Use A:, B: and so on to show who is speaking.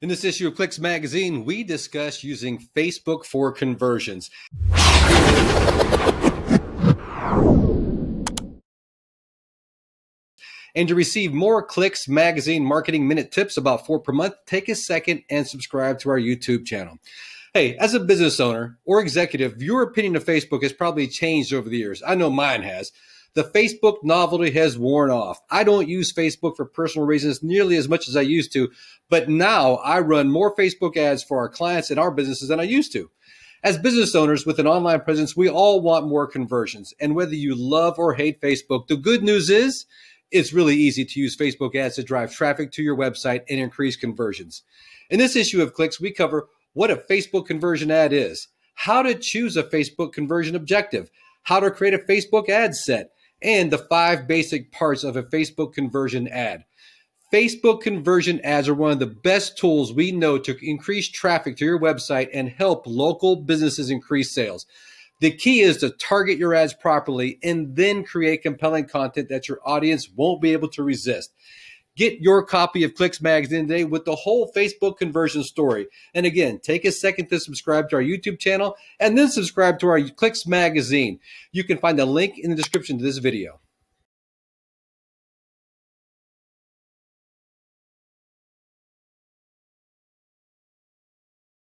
A: In this issue of Clicks Magazine, we discuss using Facebook for conversions. And to receive more Clicks Magazine Marketing Minute tips about four per month, take a second and subscribe to our YouTube channel. Hey, as a business owner or executive, your opinion of Facebook has probably changed over the years. I know mine has. The Facebook novelty has worn off. I don't use Facebook for personal reasons nearly as much as I used to, but now I run more Facebook ads for our clients and our businesses than I used to. As business owners with an online presence, we all want more conversions. And whether you love or hate Facebook, the good news is it's really easy to use Facebook ads to drive traffic to your website and increase conversions. In this issue of Clicks, we cover what a Facebook conversion ad is, how to choose a Facebook conversion objective, how to create a Facebook ad set, and the five basic parts of a Facebook conversion ad. Facebook conversion ads are one of the best tools we know to increase traffic to your website and help local businesses increase sales. The key is to target your ads properly and then create compelling content that your audience won't be able to resist. Get your copy of Clicks Magazine today with the whole Facebook conversion story. And again, take a second to subscribe to our YouTube channel and then subscribe to our Clicks Magazine. You can find the link in the description to this video.